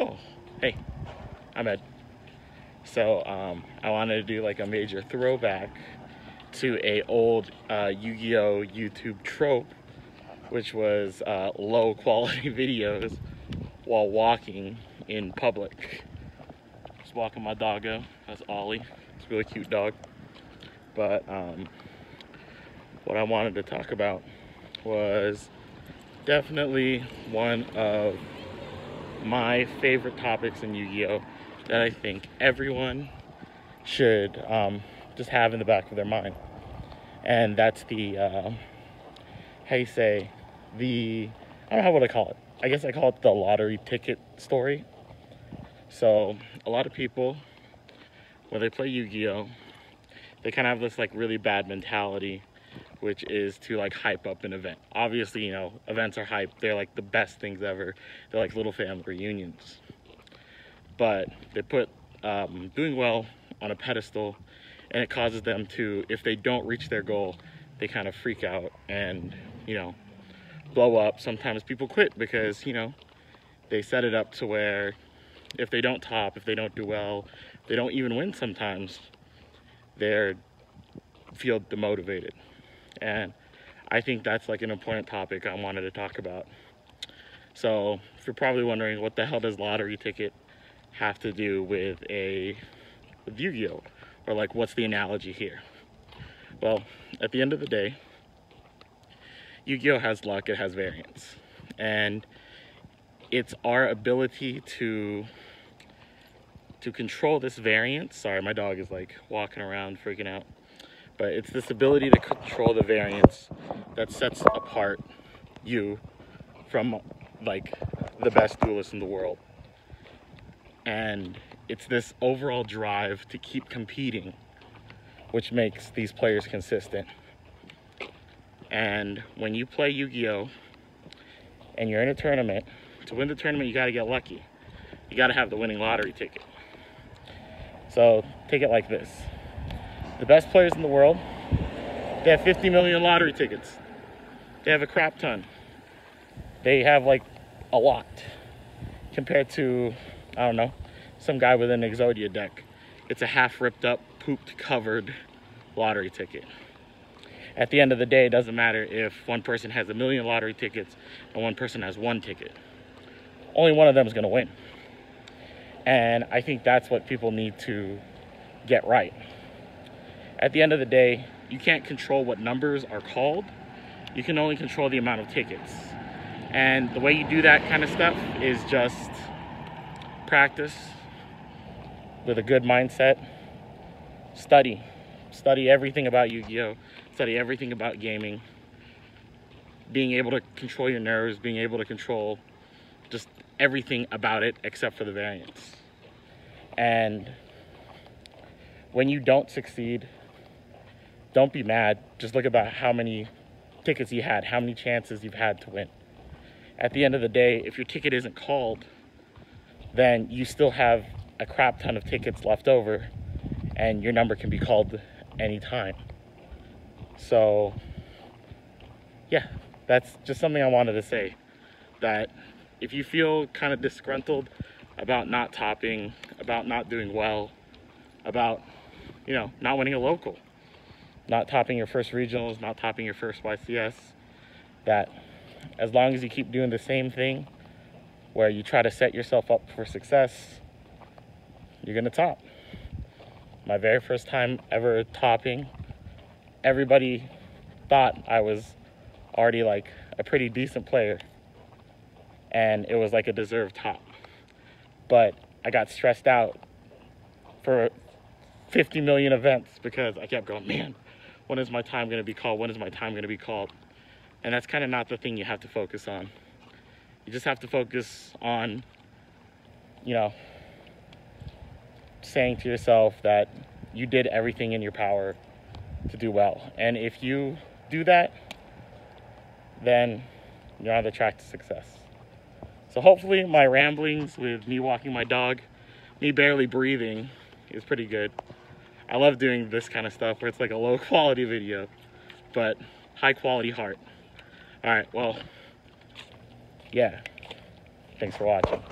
Oh, hey, I'm Ed. So um, I wanted to do like a major throwback to a old uh, Yu-Gi-Oh YouTube trope, which was uh, low quality videos while walking in public. Just walking my doggo. That's Ollie. It's a really cute dog. But um, what I wanted to talk about was definitely one of my favorite topics in Yu-Gi-Oh that I think everyone should um, just have in the back of their mind, and that's the uh, how you say the I don't know what I call it. I guess I call it the lottery ticket story. So a lot of people when they play Yu-Gi-Oh, they kind of have this like really bad mentality which is to like hype up an event. Obviously, you know, events are hype. They're like the best things ever. They're like little family reunions. But they put um, doing well on a pedestal and it causes them to, if they don't reach their goal, they kind of freak out and, you know, blow up. Sometimes people quit because, you know, they set it up to where if they don't top, if they don't do well, they don't even win sometimes, they're feel demotivated. And I think that's like an important topic I wanted to talk about. So if you're probably wondering what the hell does lottery ticket have to do with a with Yu-Gi-Oh? Or like what's the analogy here? Well, at the end of the day, Yu-Gi-Oh has luck, it has variance. And it's our ability to to control this variance. Sorry, my dog is like walking around freaking out but it's this ability to control the variance that sets apart you from like the best duelist in the world. And it's this overall drive to keep competing, which makes these players consistent. And when you play Yu-Gi-Oh! and you're in a tournament, to win the tournament, you gotta get lucky. You gotta have the winning lottery ticket. So take it like this the best players in the world, they have 50 million lottery tickets. They have a crap ton. They have like a lot compared to, I don't know, some guy with an Exodia deck. It's a half ripped up, pooped, covered lottery ticket. At the end of the day, it doesn't matter if one person has a million lottery tickets and one person has one ticket. Only one of them is going to win. And I think that's what people need to get right at the end of the day, you can't control what numbers are called. You can only control the amount of tickets. And the way you do that kind of stuff is just practice with a good mindset. Study. Study everything about Yu-Gi-Oh! Study everything about gaming. Being able to control your nerves, being able to control just everything about it except for the variance. And when you don't succeed, don't be mad. Just look about how many tickets you had, how many chances you've had to win. At the end of the day, if your ticket isn't called, then you still have a crap ton of tickets left over and your number can be called anytime. So, yeah, that's just something I wanted to say. That if you feel kind of disgruntled about not topping, about not doing well, about, you know, not winning a local, not topping your first regionals, not topping your first YCS, that as long as you keep doing the same thing where you try to set yourself up for success, you're gonna top. My very first time ever topping, everybody thought I was already like a pretty decent player and it was like a deserved top. But I got stressed out for 50 million events because I kept going, man, when is my time going to be called? When is my time going to be called? And that's kind of not the thing you have to focus on. You just have to focus on, you know, saying to yourself that you did everything in your power to do well. And if you do that, then you're on the track to success. So hopefully my ramblings with me walking my dog, me barely breathing is pretty good. I love doing this kind of stuff where it's like a low quality video, but high quality heart. All right, well, yeah. Thanks for watching.